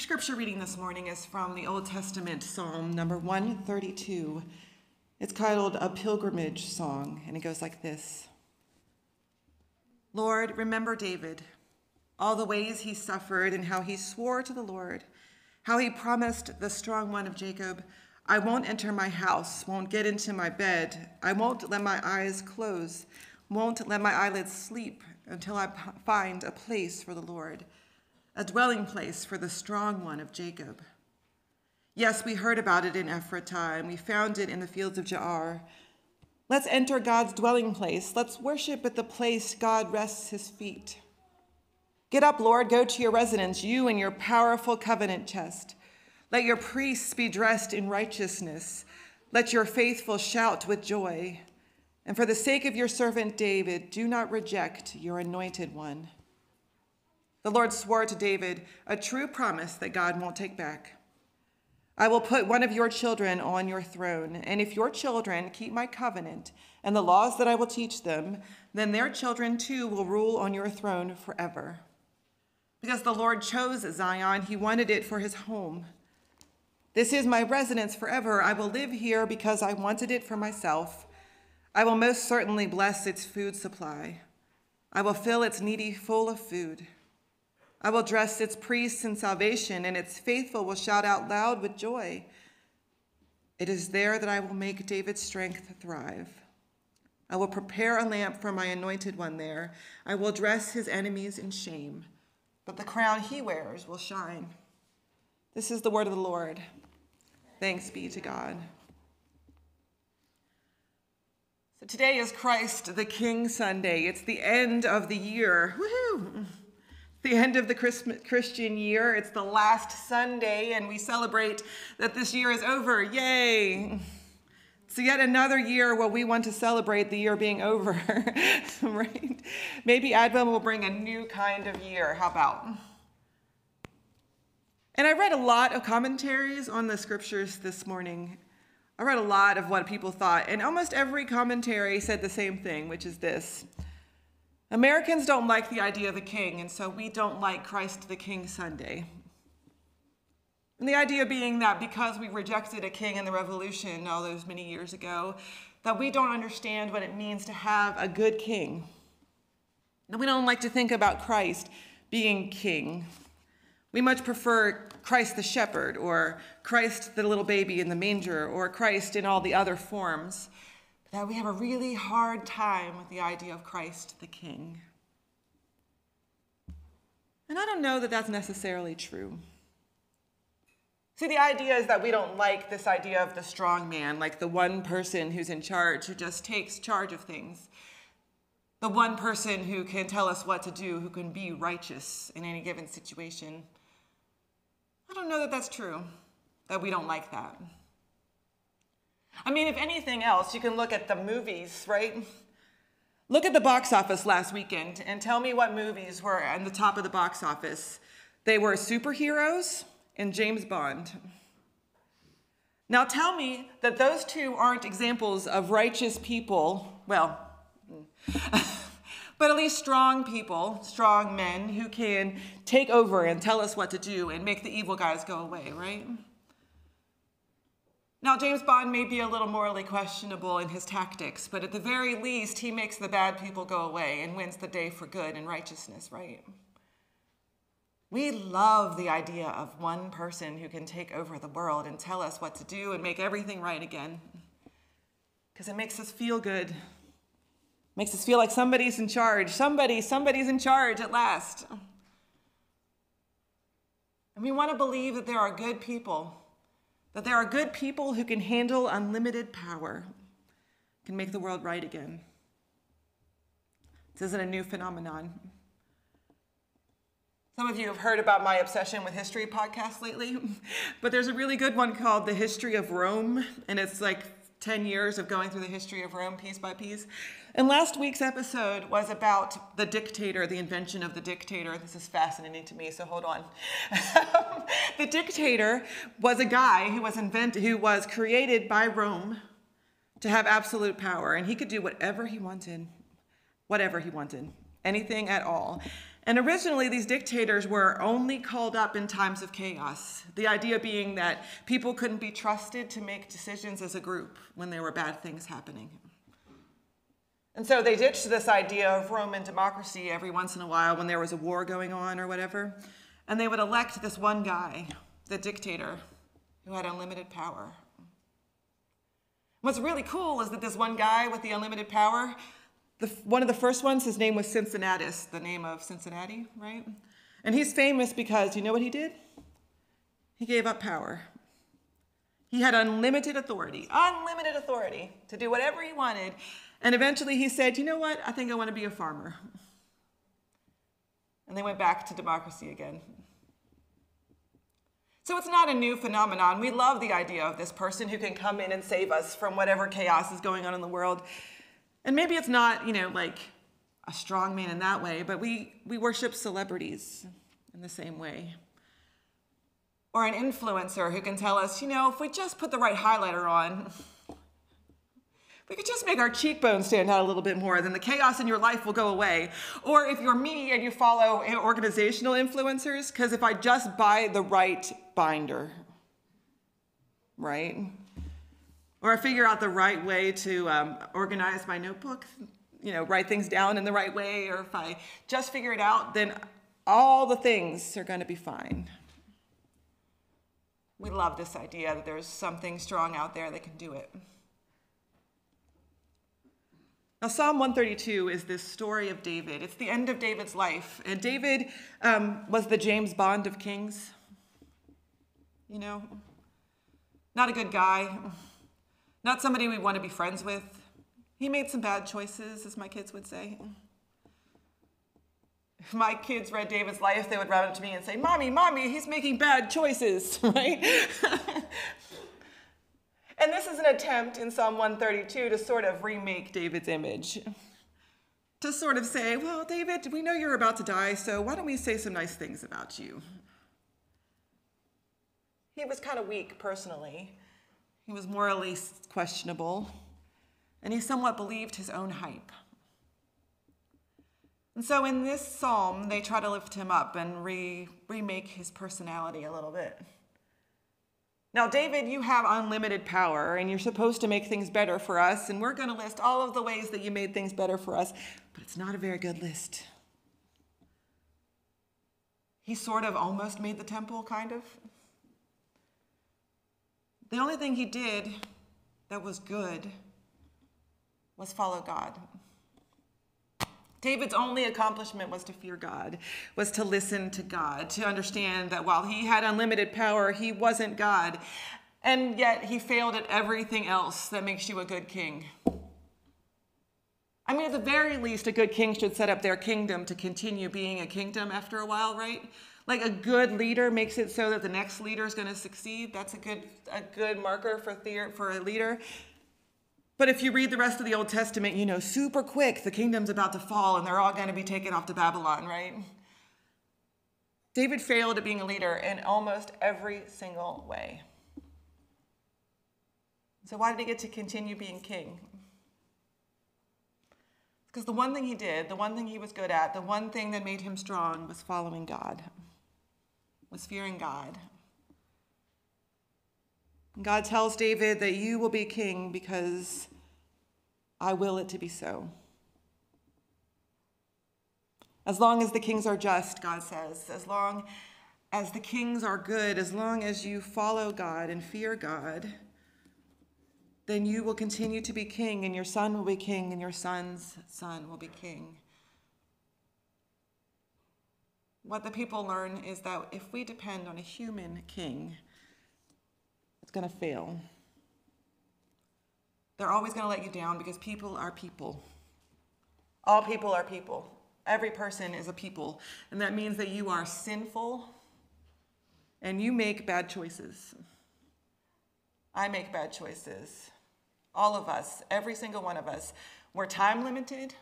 Our scripture reading this morning is from the Old Testament Psalm number 132. It's titled A Pilgrimage Song, and it goes like this Lord, remember David, all the ways he suffered and how he swore to the Lord, how he promised the strong one of Jacob, I won't enter my house, won't get into my bed, I won't let my eyes close, won't let my eyelids sleep until I find a place for the Lord a dwelling place for the strong one of Jacob. Yes, we heard about it in Ephratah, and we found it in the fields of Jaar. Let's enter God's dwelling place. Let's worship at the place God rests his feet. Get up, Lord, go to your residence, you and your powerful covenant chest. Let your priests be dressed in righteousness. Let your faithful shout with joy. And for the sake of your servant David, do not reject your anointed one. The Lord swore to David a true promise that God won't take back. I will put one of your children on your throne, and if your children keep my covenant and the laws that I will teach them, then their children too will rule on your throne forever. Because the Lord chose Zion, he wanted it for his home. This is my residence forever. I will live here because I wanted it for myself. I will most certainly bless its food supply. I will fill its needy full of food. I will dress its priests in salvation, and its faithful will shout out loud with joy. It is there that I will make David's strength thrive. I will prepare a lamp for my anointed one there. I will dress his enemies in shame, but the crown he wears will shine. This is the word of the Lord. Thanks be to God. So today is Christ the King Sunday. It's the end of the year. Woohoo! The end of the Christian year. It's the last Sunday, and we celebrate that this year is over. Yay! So, yet another year where we want to celebrate the year being over, right? Maybe Advent will bring a new kind of year. How about? And I read a lot of commentaries on the scriptures this morning. I read a lot of what people thought, and almost every commentary said the same thing, which is this Americans don't like the idea of a king, and so we don't like Christ the King Sunday. And the idea being that because we rejected a king in the revolution all those many years ago, that we don't understand what it means to have a good king. And we don't like to think about Christ being king. We much prefer Christ the shepherd, or Christ the little baby in the manger, or Christ in all the other forms that we have a really hard time with the idea of Christ the King. And I don't know that that's necessarily true. See, the idea is that we don't like this idea of the strong man, like the one person who's in charge, who just takes charge of things. The one person who can tell us what to do, who can be righteous in any given situation. I don't know that that's true, that we don't like that. I mean, if anything else, you can look at the movies, right? Look at the box office last weekend and tell me what movies were on the top of the box office. They were superheroes and James Bond. Now tell me that those two aren't examples of righteous people, well, but at least strong people, strong men who can take over and tell us what to do and make the evil guys go away, right? Now, James Bond may be a little morally questionable in his tactics, but at the very least, he makes the bad people go away and wins the day for good and righteousness, right? We love the idea of one person who can take over the world and tell us what to do and make everything right again. Because it makes us feel good. Makes us feel like somebody's in charge. Somebody, somebody's in charge at last. And we want to believe that there are good people that there are good people who can handle unlimited power, can make the world right again. This isn't a new phenomenon. Some of you have heard about my obsession with history podcasts lately, but there's a really good one called The History of Rome, and it's like 10 years of going through the history of Rome piece by piece. And last week's episode was about the dictator, the invention of the dictator. This is fascinating to me, so hold on. the dictator was a guy who was invented, who was created by Rome to have absolute power, and he could do whatever he wanted, whatever he wanted, anything at all. And originally, these dictators were only called up in times of chaos. The idea being that people couldn't be trusted to make decisions as a group when there were bad things happening. And so they ditched this idea of Roman democracy every once in a while when there was a war going on or whatever. And they would elect this one guy, the dictator, who had unlimited power. What's really cool is that this one guy with the unlimited power, the, one of the first ones, his name was Cincinnatus, the name of Cincinnati, right? And he's famous because you know what he did? He gave up power. He had unlimited authority, unlimited authority to do whatever he wanted. And eventually he said, You know what? I think I want to be a farmer. And they went back to democracy again. So it's not a new phenomenon. We love the idea of this person who can come in and save us from whatever chaos is going on in the world. And maybe it's not, you know, like a strong man in that way, but we, we worship celebrities in the same way. Or an influencer who can tell us, you know, if we just put the right highlighter on, we could just make our cheekbones stand out a little bit more, then the chaos in your life will go away. Or if you're me and you follow organizational influencers, because if I just buy the right binder, right? Or I figure out the right way to um, organize my notebook, you know, write things down in the right way, or if I just figure it out, then all the things are going to be fine. We love this idea that there's something strong out there that can do it. Now, Psalm 132 is this story of David. It's the end of David's life. And David um, was the James Bond of kings. You know, not a good guy, not somebody we want to be friends with. He made some bad choices, as my kids would say. If my kids read David's life, they would run up to me and say, Mommy, Mommy, he's making bad choices, right? And this is an attempt in Psalm 132 to sort of remake David's image. To sort of say, well, David, we know you're about to die, so why don't we say some nice things about you? He was kind of weak personally. He was morally questionable, and he somewhat believed his own hype. And so in this psalm, they try to lift him up and re- remake his personality a little bit. Now, David, you have unlimited power and you're supposed to make things better for us, and we're going to list all of the ways that you made things better for us, but it's not a very good list. He sort of almost made the temple, kind of. The only thing he did that was good was follow God. David's only accomplishment was to fear God, was to listen to God, to understand that while he had unlimited power, he wasn't God. And yet he failed at everything else that makes you a good king. I mean, at the very least, a good king should set up their kingdom to continue being a kingdom after a while, right? Like a good leader makes it so that the next leader is going to succeed. That's a good, a good marker for, the, for a leader. But if you read the rest of the Old Testament, you know, super quick, the kingdom's about to fall and they're all going to be taken off to Babylon, right? David failed at being a leader in almost every single way. So, why did he get to continue being king? Because the one thing he did, the one thing he was good at, the one thing that made him strong was following God, was fearing God. God tells David that you will be king because I will it to be so. As long as the kings are just, God says, as long as the kings are good, as long as you follow God and fear God, then you will continue to be king, and your son will be king, and your son's son will be king. What the people learn is that if we depend on a human king, it's going to fail. They're always going to let you down because people are people. All people are people. Every person is a people. And that means that you are sinful and you make bad choices. I make bad choices. All of us, every single one of us. We're time limited,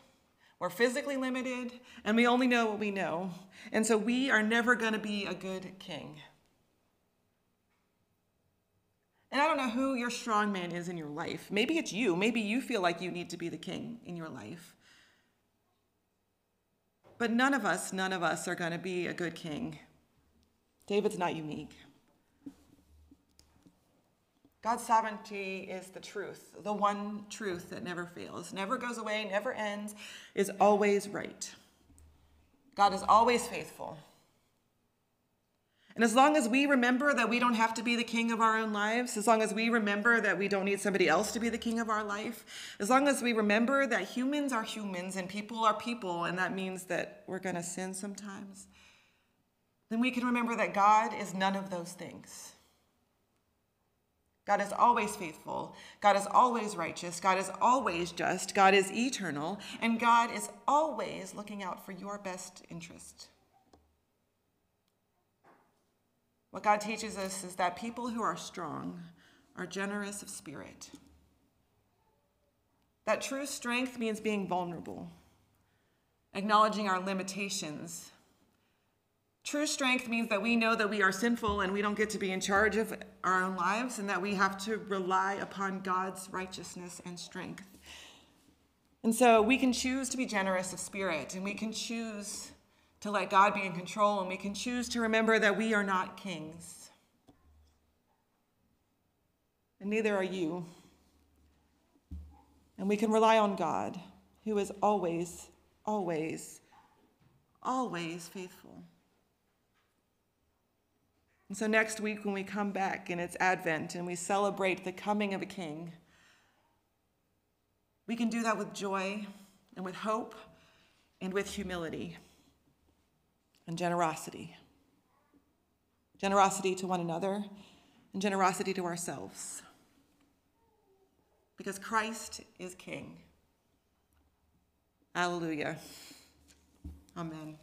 we're physically limited, and we only know what we know. And so we are never going to be a good king. And I don't know who your strong man is in your life. Maybe it's you. Maybe you feel like you need to be the king in your life. But none of us, none of us are going to be a good king. David's not unique. God's sovereignty is the truth, the one truth that never fails, never goes away, never ends, is always right. God is always faithful. And as long as we remember that we don't have to be the king of our own lives, as long as we remember that we don't need somebody else to be the king of our life, as long as we remember that humans are humans and people are people, and that means that we're going to sin sometimes, then we can remember that God is none of those things. God is always faithful. God is always righteous. God is always just. God is eternal. And God is always looking out for your best interest. What God teaches us is that people who are strong are generous of spirit. That true strength means being vulnerable, acknowledging our limitations, True strength means that we know that we are sinful and we don't get to be in charge of our own lives and that we have to rely upon God's righteousness and strength. And so we can choose to be generous of spirit and we can choose to let God be in control and we can choose to remember that we are not kings. And neither are you. And we can rely on God, who is always, always, always faithful. And so next week, when we come back and it's Advent and we celebrate the coming of a king, we can do that with joy and with hope and with humility and generosity. Generosity to one another and generosity to ourselves. Because Christ is King. Alleluia. Amen.